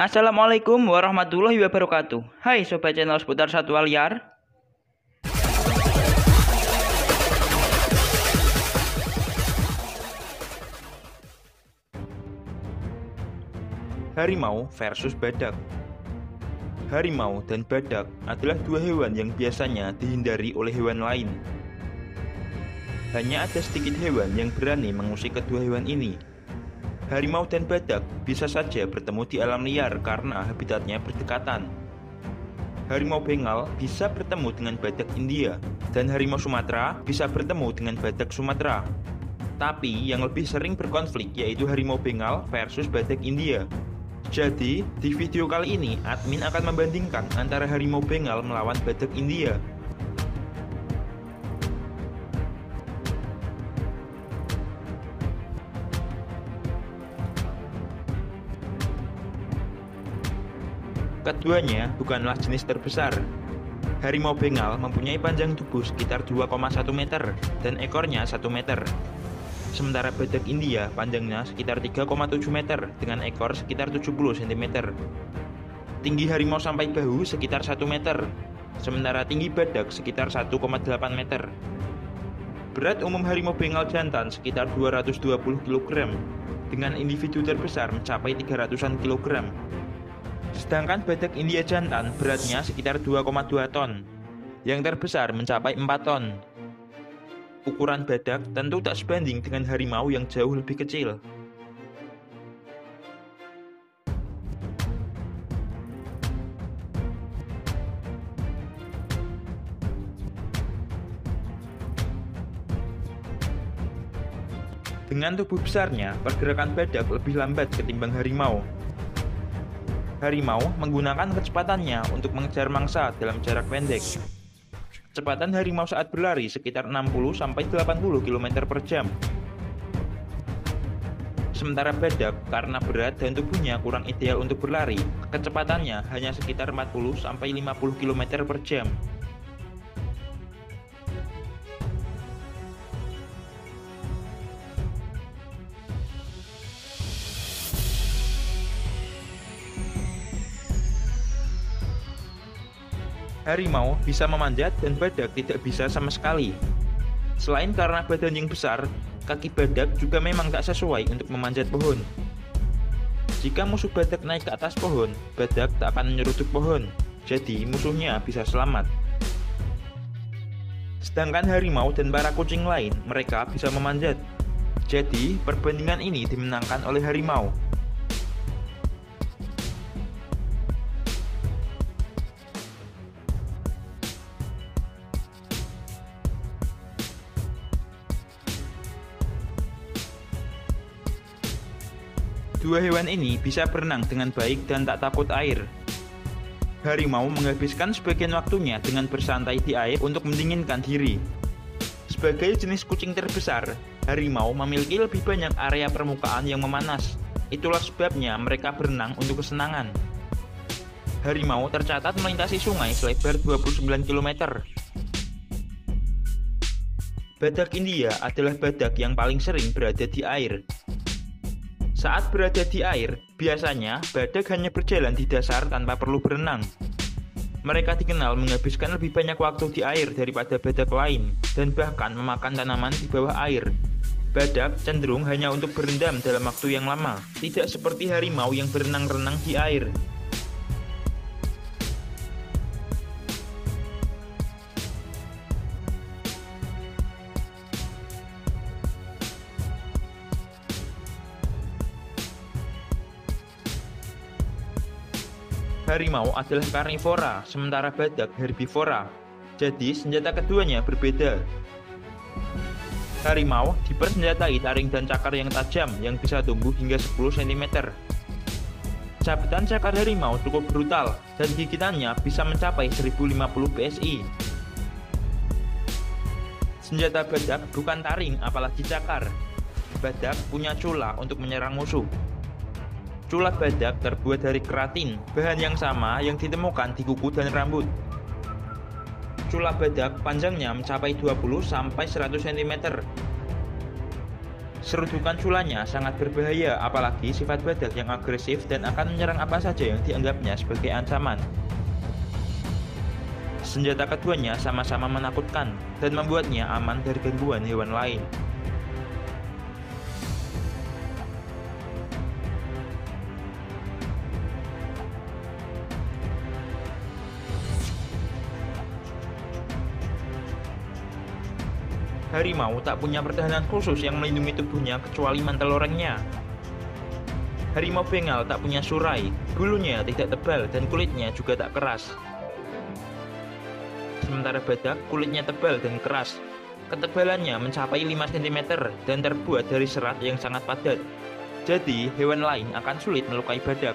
Assalamualaikum warahmatullahi wabarakatuh. Hai sobat channel seputar satwa liar. Harimau versus badak. Harimau dan badak adalah dua hewan yang biasanya dihindari oleh hewan lain. Hanya ada sedikit hewan yang berani mengusik kedua hewan ini. Harimau dan badak bisa saja bertemu di alam liar karena habitatnya berdekatan. Harimau Bengal bisa bertemu dengan badak India, dan harimau Sumatera bisa bertemu dengan badak Sumatera. Tapi yang lebih sering berkonflik yaitu harimau Bengal versus badak India. Jadi, di video kali ini admin akan membandingkan antara harimau Bengal melawan badak India. Keduanya bukanlah jenis terbesar. Harimau Bengal mempunyai panjang tubuh sekitar 2,1 meter dan ekornya 1 meter. Sementara badak India panjangnya sekitar 3,7 meter dengan ekor sekitar 70 cm. Tinggi harimau sampai bahu sekitar 1 meter, sementara tinggi badak sekitar 1,8 meter. Berat umum harimau Bengal jantan sekitar 220 kg, dengan individu terbesar mencapai 300-an kg. Sedangkan badak India jantan beratnya sekitar 2,2 ton. Yang terbesar mencapai 4 ton. Ukuran badak tentu tak sebanding dengan harimau yang jauh lebih kecil. Dengan tubuh besarnya, pergerakan badak lebih lambat ketimbang harimau. Harimau menggunakan kecepatannya untuk mengejar mangsa dalam jarak pendek. Kecepatan harimau saat berlari sekitar 60-80 km per jam. Sementara badak, karena berat dan tubuhnya kurang ideal untuk berlari, kecepatannya hanya sekitar 40-50 km per jam. Harimau bisa memanjat dan badak tidak bisa sama sekali. Selain karena badan yang besar, kaki badak juga memang tak sesuai untuk memanjat pohon. Jika musuh badak naik ke atas pohon, badak tak akan menyeruduk pohon, jadi musuhnya bisa selamat. Sedangkan harimau dan para kucing lain, mereka bisa memanjat. Jadi, perbandingan ini dimenangkan oleh harimau. Dua hewan ini bisa berenang dengan baik dan tak takut air. Harimau menghabiskan sebagian waktunya dengan bersantai di air untuk mendinginkan diri. Sebagai jenis kucing terbesar, harimau memiliki lebih banyak area permukaan yang memanas. Itulah sebabnya mereka berenang untuk kesenangan. Harimau tercatat melintasi sungai selebar 29 km. Badak India adalah badak yang paling sering berada di air, saat berada di air, biasanya badak hanya berjalan di dasar tanpa perlu berenang. Mereka dikenal menghabiskan lebih banyak waktu di air daripada badak lain, dan bahkan memakan tanaman di bawah air. Badak cenderung hanya untuk berendam dalam waktu yang lama, tidak seperti harimau yang berenang-renang di air. Harimau adalah karnivora, sementara badak herbivora. Jadi senjata keduanya berbeda. Harimau dipersenjatai taring dan cakar yang tajam yang bisa tumbuh hingga 10 cm. Cabutan cakar harimau cukup brutal dan gigitannya bisa mencapai 1050 PSI. Senjata badak bukan taring apalagi cakar. Badak punya cula untuk menyerang musuh. Cula badak terbuat dari keratin, bahan yang sama yang ditemukan di kuku dan rambut. Cula badak panjangnya mencapai 20 100 cm. Serudukan culanya sangat berbahaya, apalagi sifat badak yang agresif dan akan menyerang apa saja yang dianggapnya sebagai ancaman. Senjata keduanya sama-sama menakutkan dan membuatnya aman dari gangguan hewan lain. Harimau tak punya pertahanan khusus yang melindungi tubuhnya kecuali mantel orangnya. Harimau Bengal tak punya surai, bulunya tidak tebal dan kulitnya juga tak keras. Sementara badak kulitnya tebal dan keras. Ketebalannya mencapai 5 cm dan terbuat dari serat yang sangat padat. Jadi, hewan lain akan sulit melukai badak.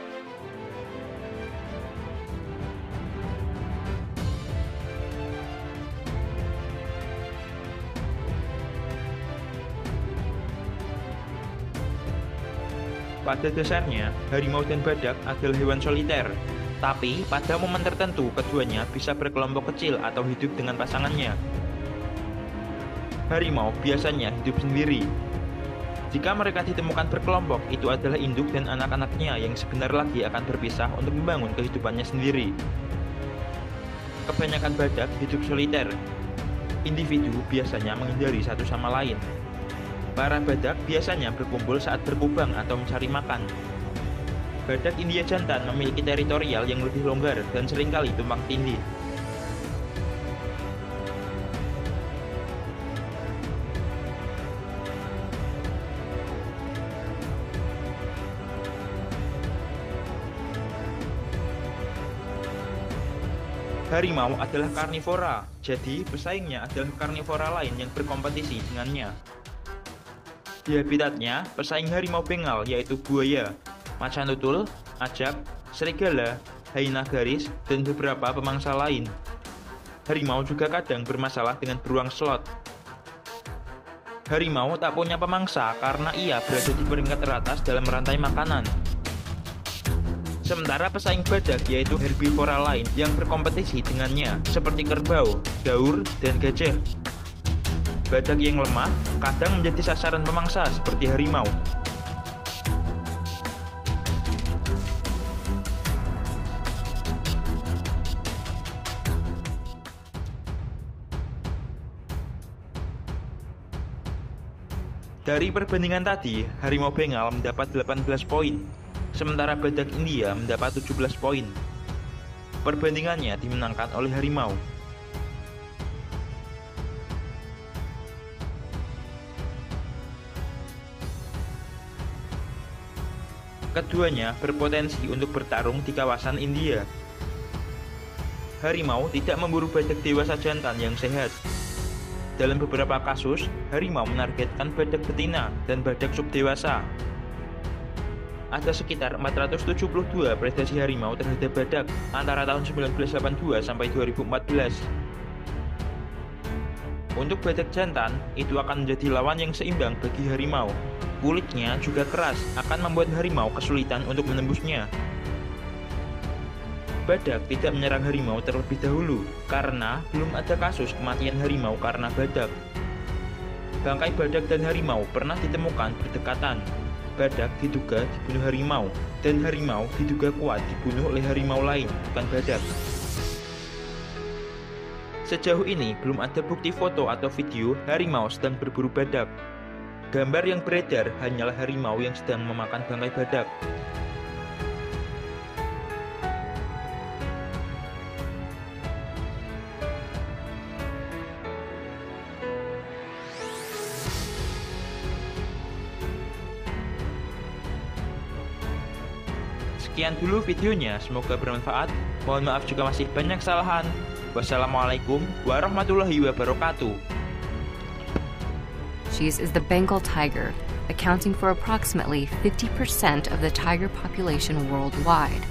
Pada dasarnya, harimau dan badak adalah hewan soliter. Tapi, pada momen tertentu, keduanya bisa berkelompok kecil atau hidup dengan pasangannya. Harimau biasanya hidup sendiri. Jika mereka ditemukan berkelompok, itu adalah induk dan anak-anaknya yang sebentar lagi akan berpisah untuk membangun kehidupannya sendiri. Kebanyakan badak hidup soliter. Individu biasanya menghindari satu sama lain, Para badak biasanya berkumpul saat berkubang atau mencari makan. Badak India jantan memiliki teritorial yang lebih longgar dan sering kali tumpang tindih. Harimau adalah karnivora, jadi pesaingnya adalah karnivora lain yang berkompetisi dengannya. Di habitatnya, pesaing harimau bengal yaitu buaya, macan tutul, ajak, serigala, hyena garis, dan beberapa pemangsa lain. Harimau juga kadang bermasalah dengan beruang slot. Harimau tak punya pemangsa karena ia berada di peringkat teratas dalam rantai makanan. Sementara pesaing badak yaitu herbivora lain yang berkompetisi dengannya seperti kerbau, daur, dan gajah. Badak yang lemah kadang menjadi sasaran pemangsa seperti harimau. Dari perbandingan tadi, harimau Bengal mendapat 18 poin, sementara badak India mendapat 17 poin. Perbandingannya dimenangkan oleh harimau. Keduanya berpotensi untuk bertarung di kawasan India. Harimau tidak memburu badak dewasa jantan yang sehat. Dalam beberapa kasus, harimau menargetkan badak betina dan badak subdewasa. Ada sekitar 472 predasi harimau terhadap badak antara tahun 1982 sampai 2014. Untuk badak jantan, itu akan menjadi lawan yang seimbang bagi harimau. Kulitnya juga keras, akan membuat harimau kesulitan untuk menembusnya. Badak tidak menyerang harimau terlebih dahulu, karena belum ada kasus kematian harimau karena badak. Bangkai badak dan harimau pernah ditemukan berdekatan. Badak diduga dibunuh harimau, dan harimau diduga kuat dibunuh oleh harimau lain, bukan badak. Sejauh ini belum ada bukti foto atau video harimau sedang berburu badak. Gambar yang beredar hanyalah harimau yang sedang memakan bangkai badak. Sekian dulu videonya, semoga bermanfaat. Mohon maaf jika masih banyak kesalahan. Wassalamualaikum warahmatullahi wabarakatuh. Species is the Bengal tiger, accounting for approximately 50% of the tiger population worldwide.